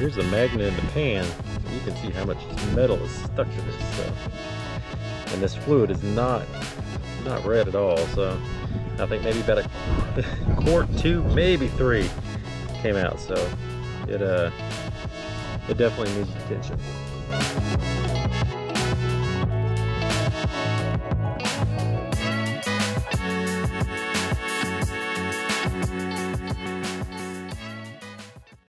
here's the magnet in the pan. You can see how much metal is stuck to this stuff. And this fluid is not not red at all, so I think maybe about a quart, two, maybe three came out. So it uh it definitely needs attention.